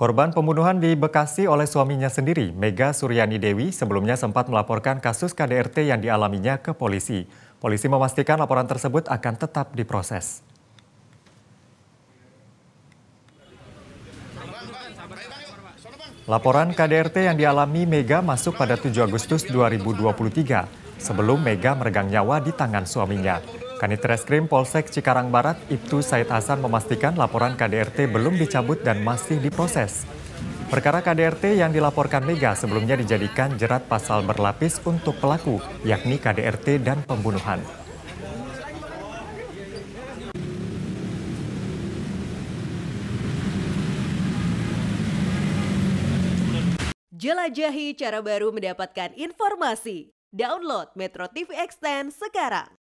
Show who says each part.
Speaker 1: Korban pembunuhan di Bekasi oleh suaminya sendiri, Mega Suryani Dewi, sebelumnya sempat melaporkan kasus KDRT yang dialaminya ke polisi. Polisi memastikan laporan tersebut akan tetap diproses. Laporan KDRT yang dialami Mega masuk pada 7 Agustus 2023, sebelum Mega meregang nyawa di tangan suaminya. Kanit Reskrim Polsek Cikarang Barat, Ibtu Said Hasan memastikan laporan KDRT belum dicabut dan masih diproses. Perkara KDRT yang dilaporkan Mega sebelumnya dijadikan jerat pasal berlapis untuk pelaku, yakni KDRT dan pembunuhan.
Speaker 2: Jelajahi cara baru mendapatkan informasi. Download Metro TV Extend sekarang.